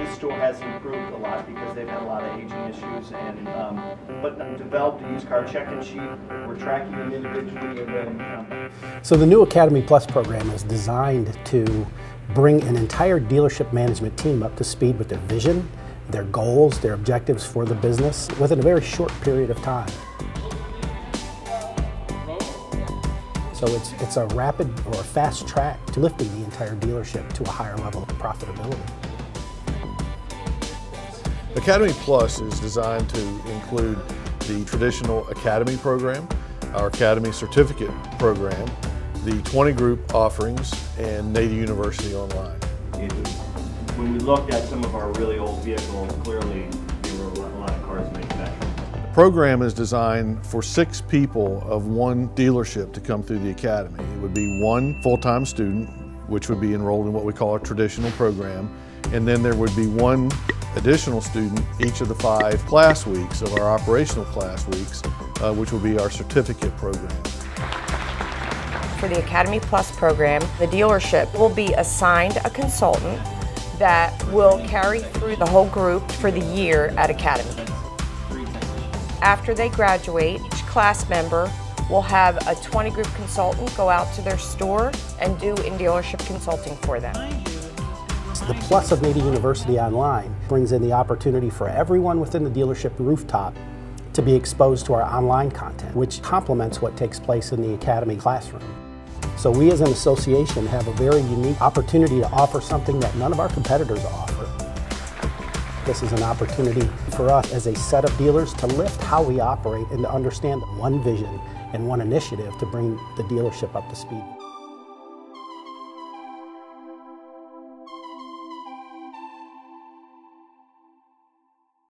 this store has improved a lot because they've had a lot of aging issues and, um, but developed a used car check-in sheet. We're tracking them individually and then, um, So the new Academy Plus program is designed to bring an entire dealership management team up to speed with their vision, their goals, their objectives for the business within a very short period of time. So it's, it's a rapid or fast track to lifting the entire dealership to a higher level of profitability. Academy Plus is designed to include the traditional Academy program, our Academy Certificate program, the 20 group offerings, and NADA University Online. it when we looked at some of our really old vehicles, clearly there were a lot- a lot of cars manufactured. The program is designed for six people of one dealership to come through the Academy. It would be one full-time student, which would be enrolled in what we call a traditional program, and then there would be one additional student each of the five class weeks of our operational class weeks, uh, which will be our certificate program. For the Academy Plus program, the dealership will be assigned a consultant that will carry through the whole group for the year at Academy. After they graduate, each class member will have a 20 group consultant go out to their store and do in dealership consulting for them. The plus of NADA University Online brings in the opportunity for everyone within the dealership rooftop to be exposed to our online content, which complements what takes place in the Academy classroom. So we as an association have a very unique opportunity to offer something that none of our competitors offer. This is an opportunity for us as a set of dealers to lift how we operate and to understand one vision and one initiative to bring the dealership up to speed.